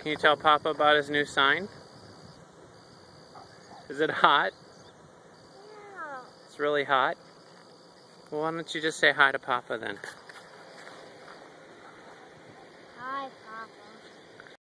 Can you tell Papa about his new sign? Is it hot? Yeah. It's really hot? Well, why don't you just say hi to Papa then? Hi, Papa.